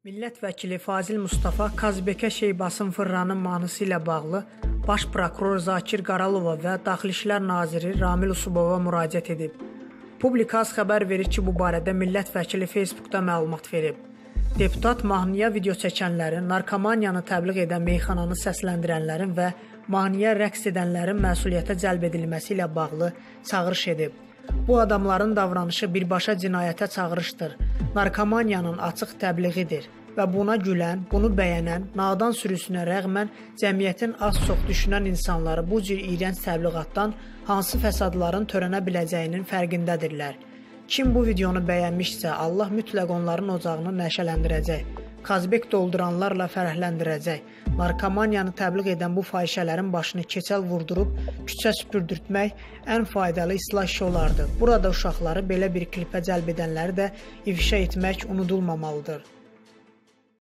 Millət vəkili Fazil Mustafa Kazbekə Şeybasın fırranın mahnısı ilə bağlı Baş prokuror Zakir Qaralova və Daxili İşlər naziri Ramil Usubova müraciət edib. Publikas xəbər verir ki, bu barədə millət vəkili Facebookda məlumat verib. Deputat mahnıya video çəkənlərin, narkomaniyanı təbliğ edən meyxananı səsləndirənlərin və mahnıya rəqs edənlərin məsuliyyətə cəlb edilməsi ilə bağlı çağırış edib. Bu adamların davranışı birbaşa cinayətə çağırışdır. Narkomaniyanın açıq təbliğidir və buna gülən, bunu bəyənən, nadan sürüsünə rəğmən cəmiyyətin az-çox düşünən insanları bu cür iyrənc təbliğatdan hansı fəsadların törənə biləcəyinin fərqindədirlər. Kim bu videonu bəyənmişsə, Allah mütləq onların ocağını nəşələndirəcək. Kazbek dolduranlarla fərəhləndirəcək. Narkomaniyanı təbliğ edən bu fahişələrin başını keçəl vurdurub küçə süpürdürtmək ən faydalı islah işi olardı. Burada uşaqları belə bir klipə cəlb edənləri də ifşa etmək unudulmamalıdır.